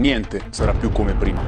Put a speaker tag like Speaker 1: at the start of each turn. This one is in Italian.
Speaker 1: Niente sarà più come prima.